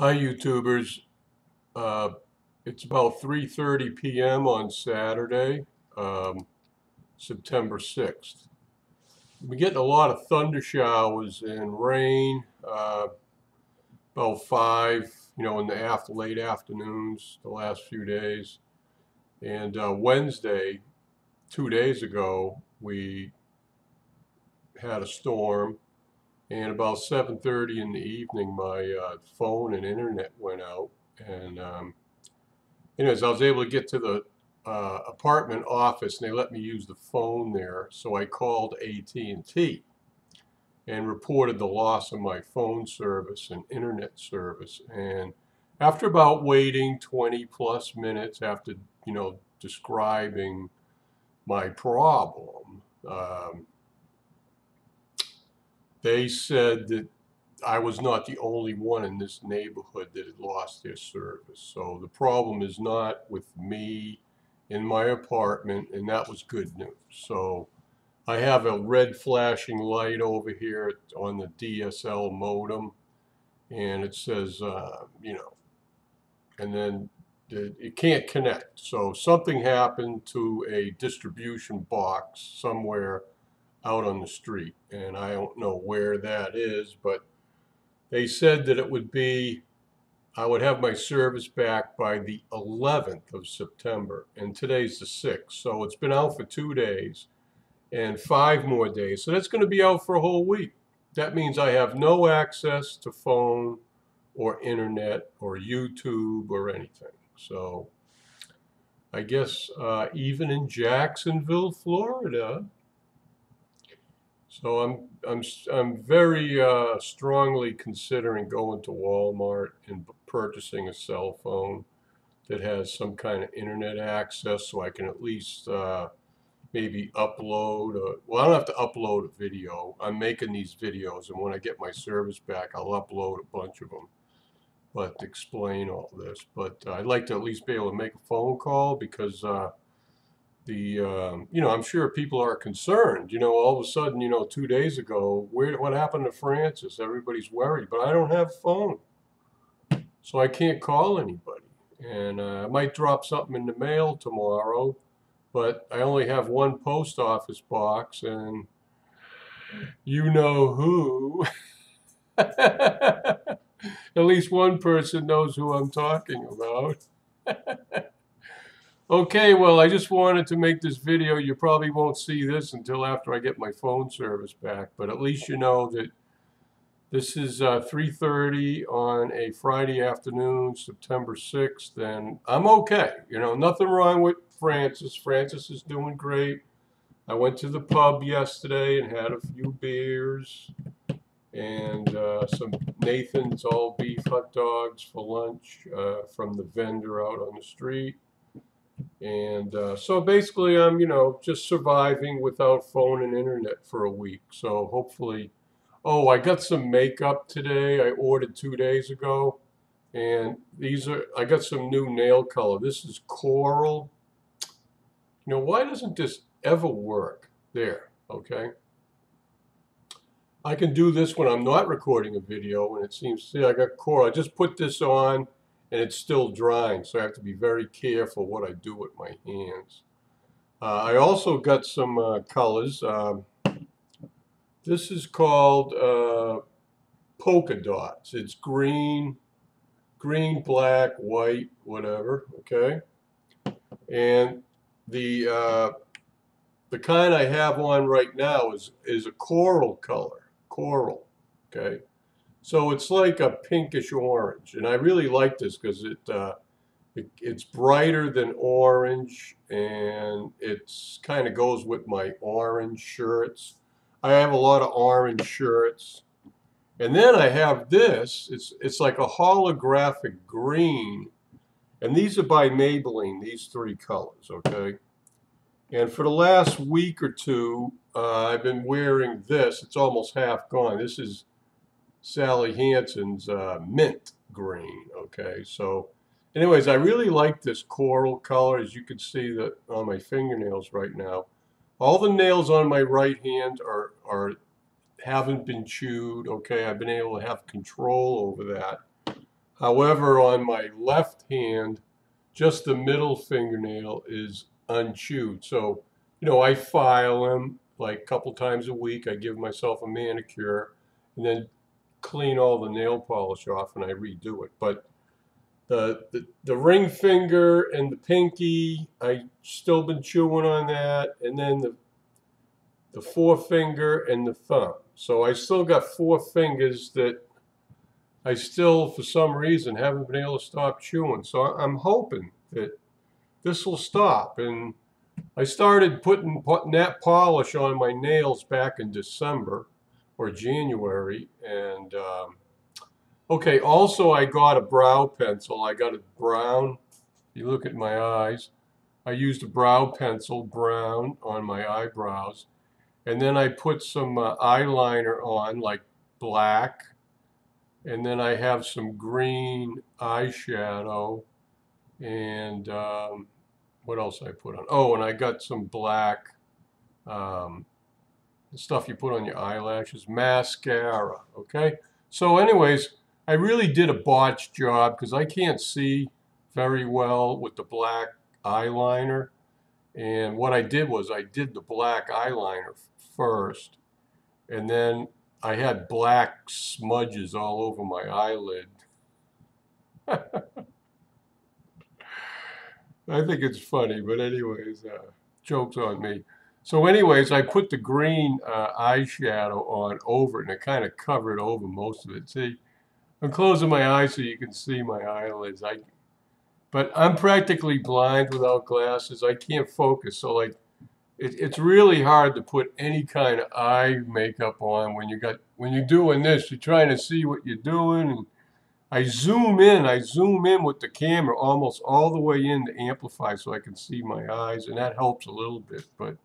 Hi, YouTubers. Uh, it's about 3:30 p.m. on Saturday, um, September 6th. We're getting a lot of thunder showers and rain, uh, about five, you know, in the after late afternoons the last few days. And uh, Wednesday, two days ago, we had a storm and about 7.30 in the evening, my uh, phone and internet went out. And um, anyways, I was able to get to the uh, apartment office and they let me use the phone there. So I called AT&T and reported the loss of my phone service and internet service. And after about waiting 20 plus minutes after, you know, describing my problem, um, they said that I was not the only one in this neighborhood that had lost their service. So the problem is not with me in my apartment, and that was good news. So I have a red flashing light over here on the DSL modem, and it says, uh, you know, and then it can't connect. So something happened to a distribution box somewhere out on the street. And I don't know where that is, but they said that it would be, I would have my service back by the 11th of September. And today's the 6th. So it's been out for two days and five more days. So that's going to be out for a whole week. That means I have no access to phone or internet or YouTube or anything. So I guess uh, even in Jacksonville, Florida, so I'm I'm I'm very uh, strongly considering going to Walmart and purchasing a cell phone that has some kind of internet access, so I can at least uh, maybe upload. A, well, I don't have to upload a video. I'm making these videos, and when I get my service back, I'll upload a bunch of them. But explain all this. But uh, I'd like to at least be able to make a phone call because uh, the um, you know I'm sure people are concerned. You know, all of a sudden, you know, two days ago, where what happened to Frances? Everybody's worried, but I don't have a phone, so I can't call anybody. And uh, I might drop something in the mail tomorrow, but I only have one post office box, and you know who. At least one person knows who I'm talking about. Okay, well, I just wanted to make this video. You probably won't see this until after I get my phone service back, but at least you know that this is uh, 3.30 on a Friday afternoon, September 6th, and I'm okay. You know, nothing wrong with Frances. Frances is doing great. I went to the pub yesterday and had a few beers and uh, some Nathan's all beef hot dogs for lunch uh, from the vendor out on the street. And uh, so basically, I'm, you know, just surviving without phone and internet for a week. So hopefully, oh, I got some makeup today. I ordered two days ago. And these are, I got some new nail color. This is coral. You know, why doesn't this ever work? There, okay. I can do this when I'm not recording a video and it seems, see, I got coral. I just put this on and it's still drying, so I have to be very careful what I do with my hands. Uh, I also got some uh, colors. Um, this is called uh, polka dots. It's green, green, black, white, whatever, okay? And the, uh, the kind I have on right now is, is a coral color, coral, okay? So it's like a pinkish orange, and I really like this because it, uh, it, it's brighter than orange, and it's kind of goes with my orange shirts. I have a lot of orange shirts, and then I have this. It's it's like a holographic green, and these are by Maybelline. These three colors, okay. And for the last week or two, uh, I've been wearing this. It's almost half gone. This is Sally Hansen's uh, mint green. Okay, so anyways, I really like this coral color, as you can see that on my fingernails right now. All the nails on my right hand are, are haven't been chewed. Okay, I've been able to have control over that. However, on my left hand, just the middle fingernail is unchewed. So, you know, I file them like a couple times a week. I give myself a manicure and then clean all the nail polish off and I redo it. But the, the, the ring finger and the pinky, I still been chewing on that. And then the, the forefinger and the thumb. So I still got four fingers that I still, for some reason, haven't been able to stop chewing. So I'm hoping that this will stop. And I started putting putting that polish on my nails back in December or January. And um, okay, also I got a brow pencil. I got a brown. You look at my eyes. I used a brow pencil, brown, on my eyebrows. And then I put some uh, eyeliner on, like black and then I have some green eyeshadow. And um, what else I put on? Oh, and I got some black um, stuff you put on your eyelashes, mascara. Okay. So, anyways, I really did a botched job because I can't see very well with the black eyeliner. And what I did was I did the black eyeliner first, and then I had black smudges all over my eyelid. I think it's funny, but anyways, uh, joke's on me. So anyways, I put the green uh, eyeshadow on over it, and it kind of covered over most of it. See, I'm closing my eyes so you can see my eyelids. I, but I'm practically blind without glasses. I can't focus, so like it, it's really hard to put any kind of eye makeup on when you got when you're doing this. You're trying to see what you're doing, and I zoom in. I zoom in with the camera almost all the way in to amplify so I can see my eyes, and that helps a little bit. But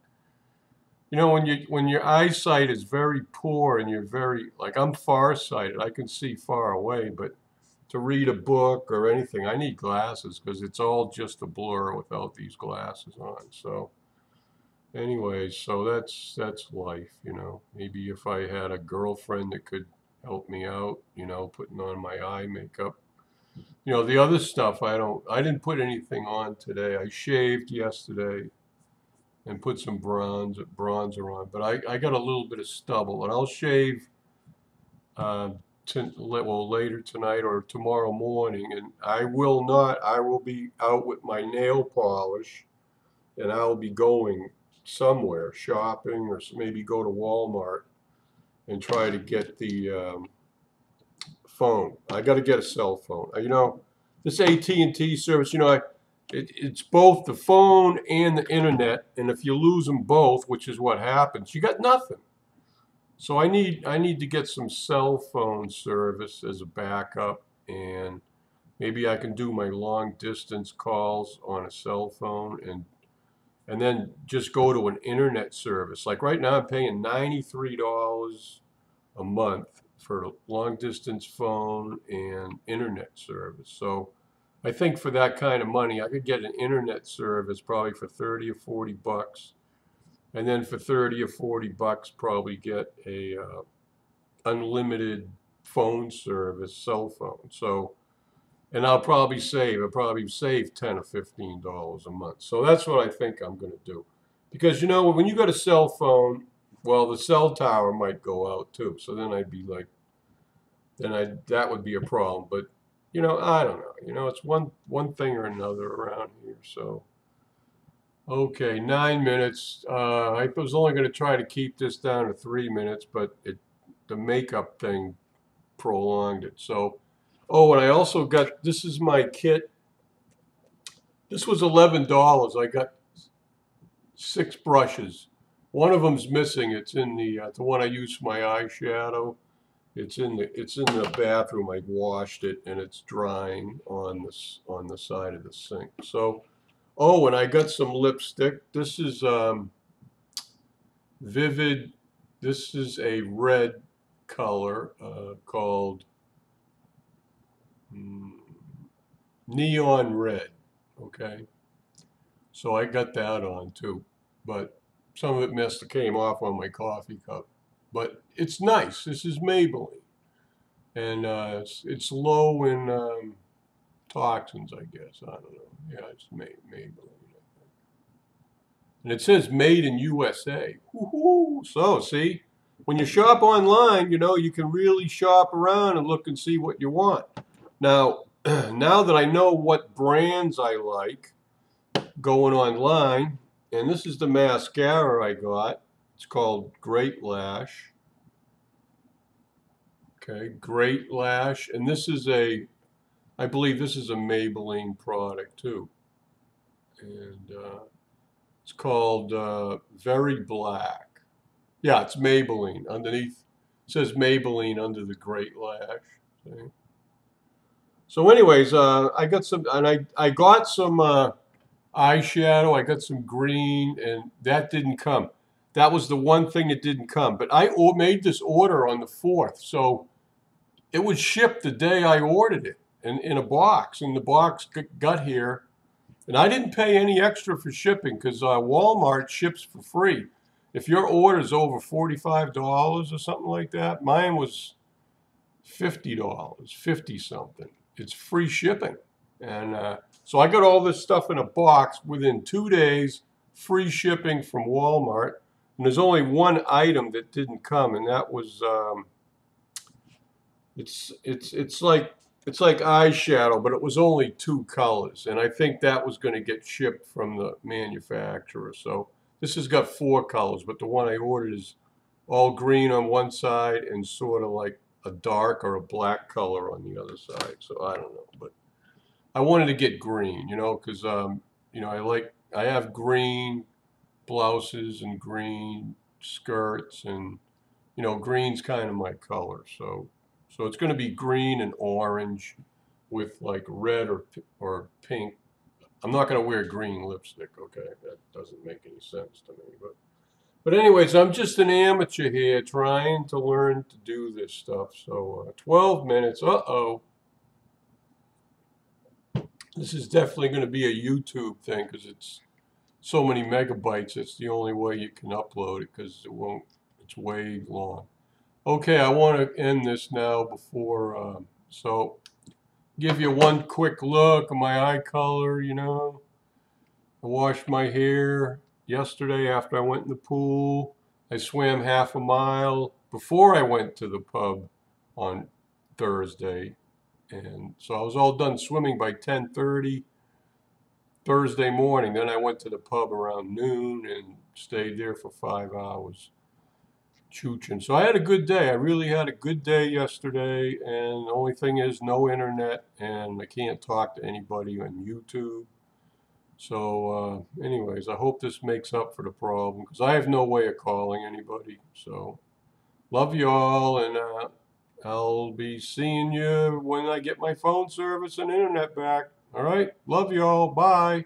you know, when you when your eyesight is very poor and you're very like I'm farsighted, I can see far away, but to read a book or anything, I need glasses because it's all just a blur without these glasses on. So anyways, so that's that's life, you know. Maybe if I had a girlfriend that could help me out, you know, putting on my eye makeup. You know, the other stuff I don't I didn't put anything on today. I shaved yesterday and put some bronze bronzer on, but I, I got a little bit of stubble and I'll shave uh, to, well later tonight or tomorrow morning and I will not I will be out with my nail polish and I'll be going somewhere, shopping, or maybe go to Walmart and try to get the um, phone. I got to get a cell phone. You know, this AT&T service, you know, I, it, it's both the phone and the internet, and if you lose them both, which is what happens, you got nothing. So I need I need to get some cell phone service as a backup, and maybe I can do my long distance calls on a cell phone and and then just go to an internet service. Like right now, I'm paying $93 a month for long distance phone and internet service. So I think for that kind of money, I could get an internet service probably for 30 or 40 bucks. And then for 30 or 40 bucks, probably get a uh, unlimited phone service, cell phone. So and I'll probably save, I'll probably save 10 or $15 a month. So that's what I think I'm going to do. Because, you know, when you got a cell phone, well, the cell tower might go out too. So then I'd be like, then I that would be a problem. But, you know, I don't know. You know, it's one one thing or another around here. So, okay, nine minutes. Uh, I was only going to try to keep this down to three minutes, but it the makeup thing prolonged it. So, Oh, and I also got, this is my kit. This was $11. I got six brushes. One of them's missing. It's in the, uh, the one I use for my eyeshadow. It's in the, it's in the bathroom. I washed it and it's drying on this, on the side of the sink. So, oh, and I got some lipstick. This is, um, Vivid, this is a red color uh, called Mm, neon red, okay? So I got that on too, but some of it must have came off on my coffee cup. But it's nice. This is Maybelline. and uh, it's, it's low in um, toxins, I guess. I don't know. Yeah, it's May, Maybelline. And it says made in USA. So, see, when you shop online, you know, you can really shop around and look and see what you want. Now, now that I know what brands I like going online, and this is the mascara I got. It's called Great Lash. Okay, Great Lash. And this is a, I believe this is a Maybelline product too. And uh, it's called uh, Very Black. Yeah, it's Maybelline. Underneath, it says Maybelline under the Great Lash. See? So anyways, uh, I got some, and I, I got some uh, eyeshadow. I got some green, and that didn't come. That was the one thing that didn't come. But I made this order on the 4th, so it was shipped the day I ordered it in, in a box. And the box got here, and I didn't pay any extra for shipping because uh, Walmart ships for free. If your order is over $45 or something like that, mine was $50, 50 something. It's free shipping. And uh, so I got all this stuff in a box within two days, free shipping from Walmart. And there's only one item that didn't come, and that was um, it's it's it's like it's like eyeshadow, but it was only two colors, and I think that was going to get shipped from the manufacturer. So this has got four colors, but the one I ordered is all green on one side and sort of like a dark or a black color on the other side. So I don't know, but I wanted to get green, you know, because um, you know I like I have green blouses and green skirts, and you know green's kind of my color. So so it's going to be green and orange with like red or or pink. I'm not going to wear green lipstick. Okay, that doesn't make any sense to me, but. But anyways, I'm just an amateur here trying to learn to do this stuff. So uh, 12 minutes. Uh-oh. This is definitely going to be a YouTube thing because it's so many megabytes. It's the only way you can upload it because it won't. It's way long. Okay, I want to end this now before. Uh, so give you one quick look at my eye color. You know, I washed my hair yesterday after I went in the pool. I swam half a mile before I went to the pub on Thursday. And so I was all done swimming by 10:30 Thursday morning. Then I went to the pub around noon and stayed there for five hours chooching. So I had a good day. I really had a good day yesterday. And the only thing is no internet and I can't talk to anybody on YouTube. So, uh, anyways, I hope this makes up for the problem because I have no way of calling anybody. So, love you all, and uh, I'll be seeing you when I get my phone service and internet back. All right, love you all. Bye.